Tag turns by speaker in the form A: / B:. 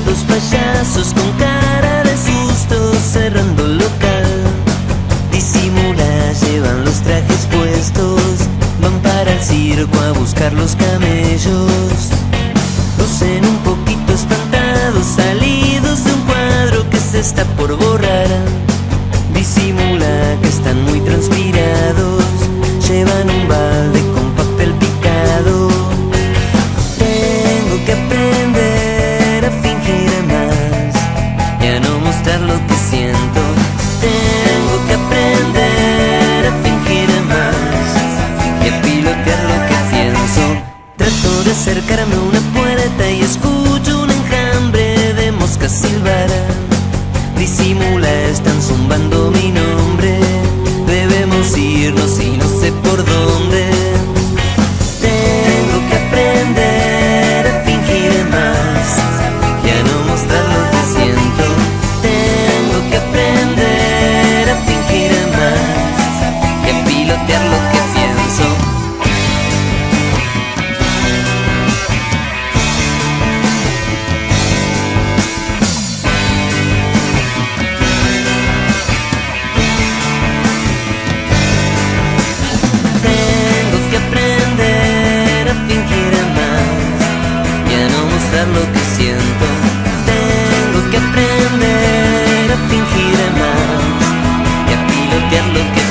A: dos payasos con cara de susto cerrando local. Disimula, llevan los trajes puestos, van para el circo a buscar los camellos. Lucen un poquito espantados, salidos de un cuadro que se está por borrar. Disimula que están muy transpirados, llevan un balde con papel picado. Tengo que aprender a fingir más y a no mostrar lo que siento. Tengo que aprender a fingir más y a pilotear lo que pienso. Trato de acercarme The silver lo que